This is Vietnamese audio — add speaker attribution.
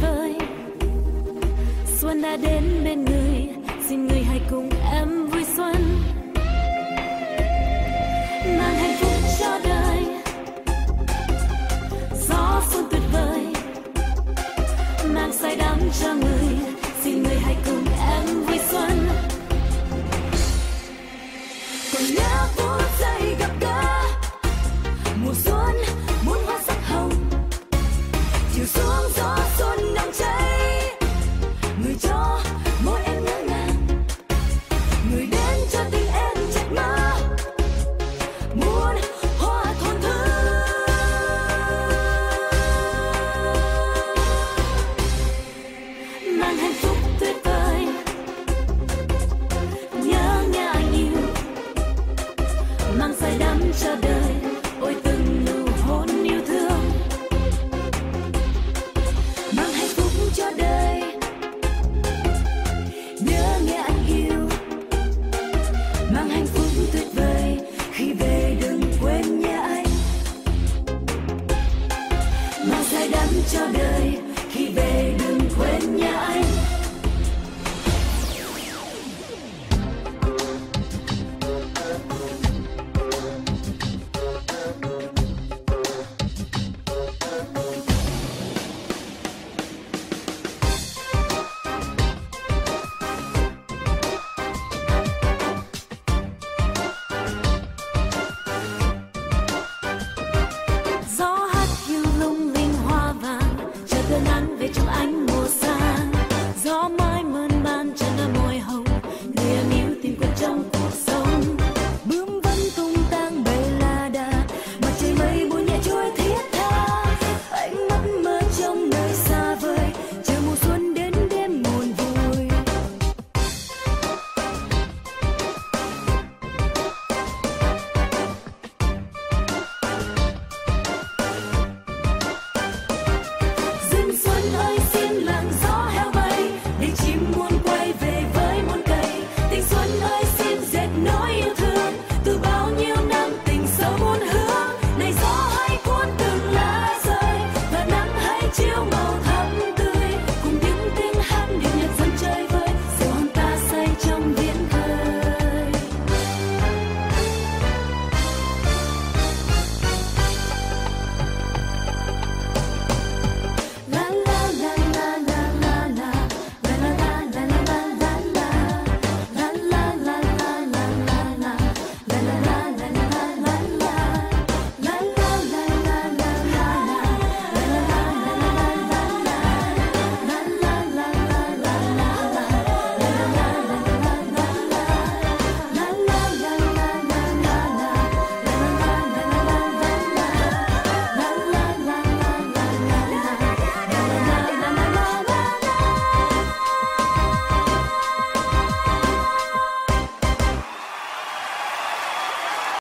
Speaker 1: vơi. Xuân đã đến bên người, xin người hãy cùng em vui xuân. Mang hạnh phúc cho đời. Gió xuân tuyệt vời, mang say đắm cho người, xin người hãy cùng người đến 어쩌면